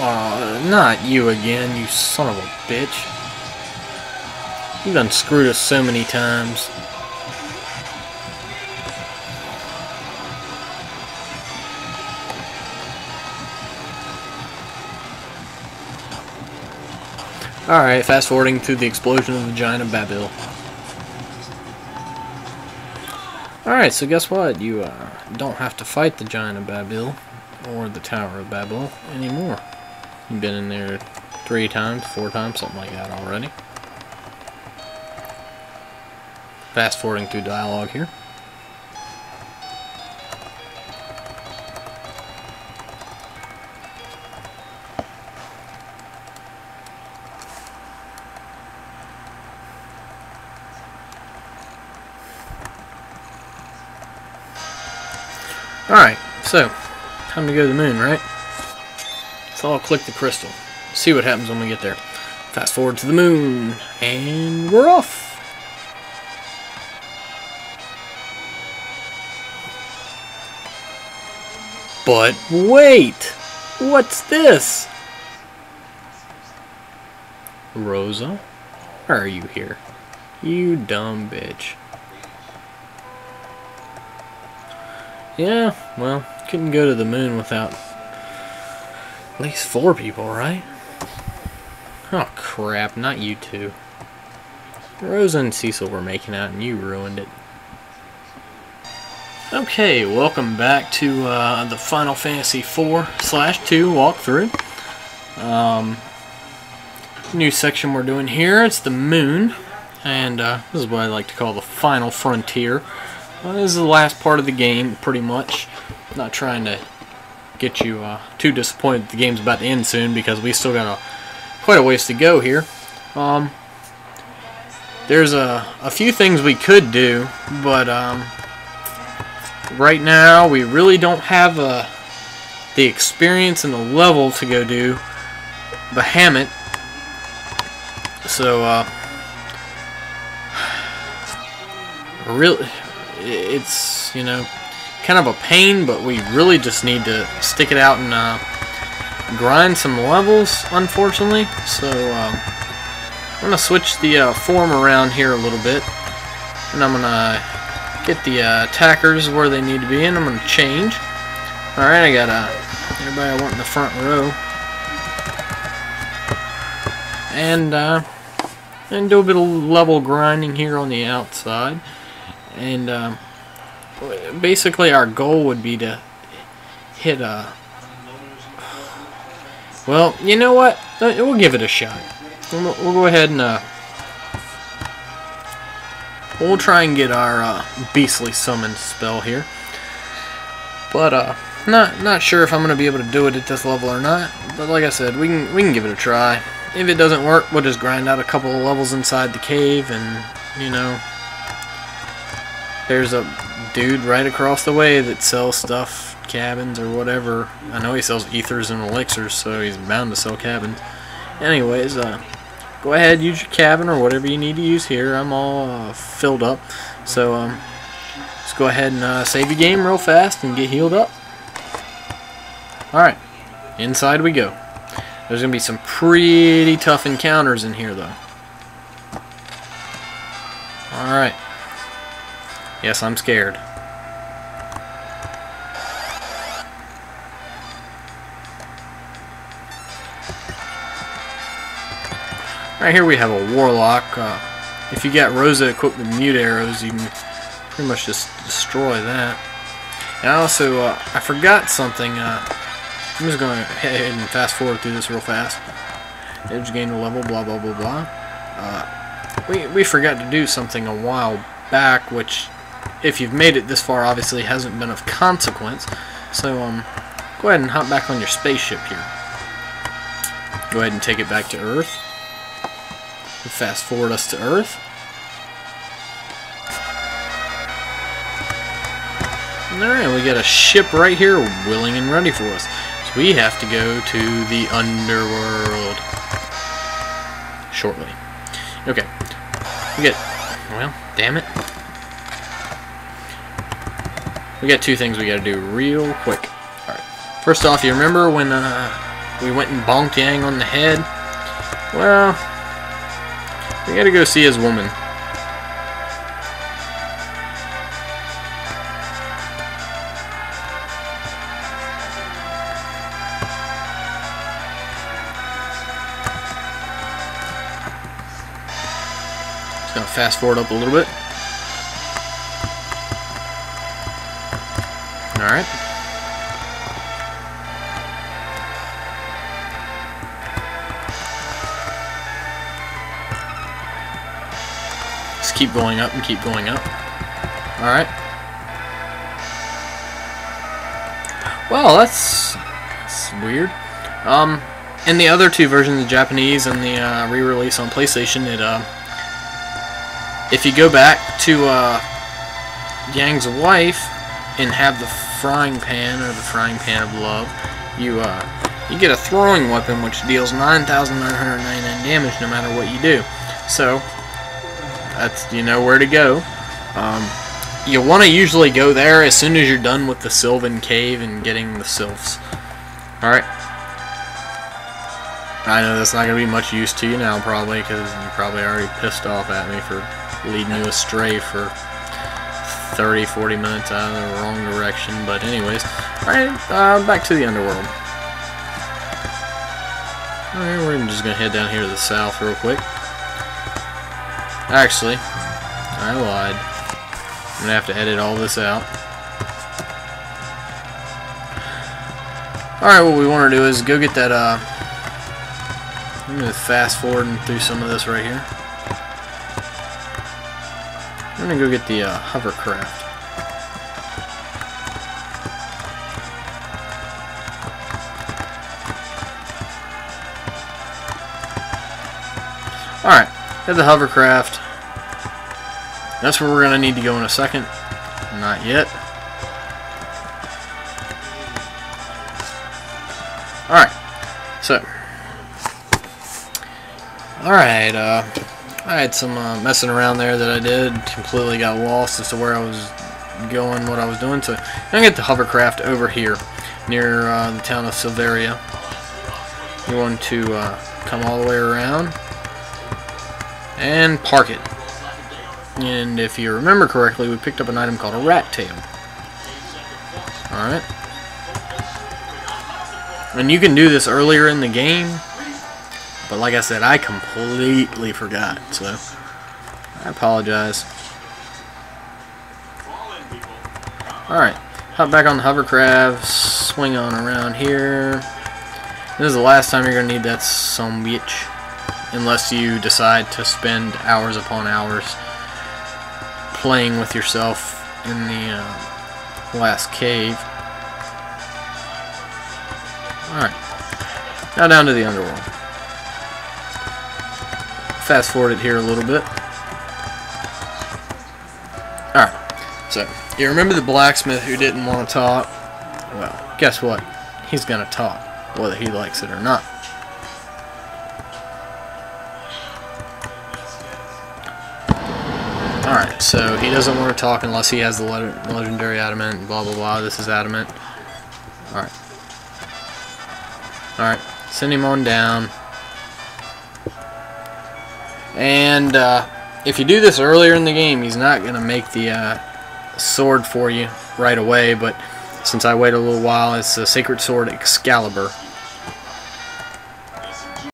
Aw, not you again, you son of a bitch. You done screwed us so many times. Alright, fast forwarding to the explosion of the giant of Babil. Alright, so guess what? You uh, don't have to fight the giant of Babil or the Tower of Babil anymore. You've been in there three times, four times, something like that already. Fast forwarding through dialogue here. Alright, so, time to go to the moon, right? So I'll click the crystal. See what happens when we get there. Fast forward to the moon, and we're off. But wait! What's this? Rosa? Why are you here? You dumb bitch. Yeah, well, couldn't go to the moon without at least four people, right? Oh crap, not you two. Rosa and Cecil were making out and you ruined it. Okay, welcome back to uh, the Final Fantasy 4 slash 2 walkthrough. Um, new section we're doing here, it's the moon. And uh, this is what I like to call the final frontier. Uh, this is the last part of the game, pretty much. Not trying to get you uh, too disappointed the game's about to end soon because we still got a, quite a ways to go here. Um, there's a, a few things we could do, but um, right now we really don't have uh, the experience and the level to go do Bahamut. So, uh, really, it's, you know, kind of a pain, but we really just need to stick it out and uh, grind some levels, unfortunately. So, um, I'm going to switch the uh, form around here a little bit, and I'm going to get the uh, attackers where they need to be, and I'm going to change. Alright, I got uh, everybody I want in the front row. And, uh, and do a bit of level grinding here on the outside. And, um, basically our goal would be to hit a... Well, you know what? Uh, we'll give it a shot. We'll, go ahead and, uh, We'll try and get our uh, beastly summon spell here. But uh, not not sure if I'm gonna be able to do it at this level or not. But like I said, we can we can give it a try. If it doesn't work, we'll just grind out a couple of levels inside the cave, and you know, there's a dude right across the way that sells stuff, cabins or whatever. I know he sells ethers and elixirs, so he's bound to sell cabins. Anyways, uh, go ahead, use your cabin or whatever you need to use here. I'm all uh, filled up. So, um, let's go ahead and uh, save your game real fast and get healed up. Alright, inside we go. There's going to be some pretty tough encounters in here, though. Alright. Yes, I'm scared. Right here we have a Warlock. Uh, if you got Rosa equipped with mute arrows, you can pretty much just destroy that. And also, uh, I forgot something. Uh, I'm just going to head and fast forward through this real fast. Edge gained a level, blah, blah, blah, blah. Uh, we, we forgot to do something a while back, which, if you've made it this far, obviously hasn't been of consequence. So, um, go ahead and hop back on your spaceship here. Go ahead and take it back to Earth. Fast forward us to Earth. Alright, we got a ship right here willing and ready for us. So we have to go to the underworld shortly. Okay. We get well, damn it. We got two things we gotta do real quick. Alright. First off, you remember when uh we went and bonked Yang on the head. Well, we gotta go see his woman. Fast forward up a little bit. Alright. Just keep going up and keep going up. Alright. Well, that's, that's weird. Um, in the other two versions, the Japanese and the uh, re-release on PlayStation, it uh, if you go back to uh, Yang's wife and have the frying pan or the frying pan of love, you uh, you get a throwing weapon which deals 9,999 damage no matter what you do. So that's you know where to go. Um, you want to usually go there as soon as you're done with the Sylvan Cave and getting the Sylphs. Alright. I know that's not going to be much use to you now probably because you probably already pissed off at me for leading you astray for 30, 40 minutes out of the wrong direction. But anyways, alright, uh, back to the underworld. Alright, we're just going to head down here to the south real quick. Actually, I lied. I'm going to have to edit all this out. Alright, what we want to do is go get that, uh... I'm going to fast forward through some of this right here. I'm to go get the uh, hovercraft. Alright, have the hovercraft. That's where we're to need to go in a second. Not yet. Alright, so. Alright, uh, I had some uh, messing around there that I did. Completely got lost as to where I was going, what I was doing. So, I'm going to get the hovercraft over here near uh, the town of Silveria. You want to uh, come all the way around and park it. And if you remember correctly, we picked up an item called a rat tail. Alright. And you can do this earlier in the game. But like I said, I completely forgot. So, I apologize. Alright. Hop back on the hovercraft. Swing on around here. This is the last time you're going to need that some bitch unless you decide to spend hours upon hours playing with yourself in the uh, last cave. Alright, now down to the underworld. Fast forward it here a little bit. Alright, so you remember the blacksmith who didn't want to talk? Well, guess what? He's going to talk, whether he likes it or not. Alright, so he doesn't want to talk unless he has the legendary adamant, blah blah blah, this is adamant. Alright. Alright, send him on down. And uh, if you do this earlier in the game, he's not going to make the uh, sword for you right away, but since I wait a little while, it's a Sacred Sword Excalibur.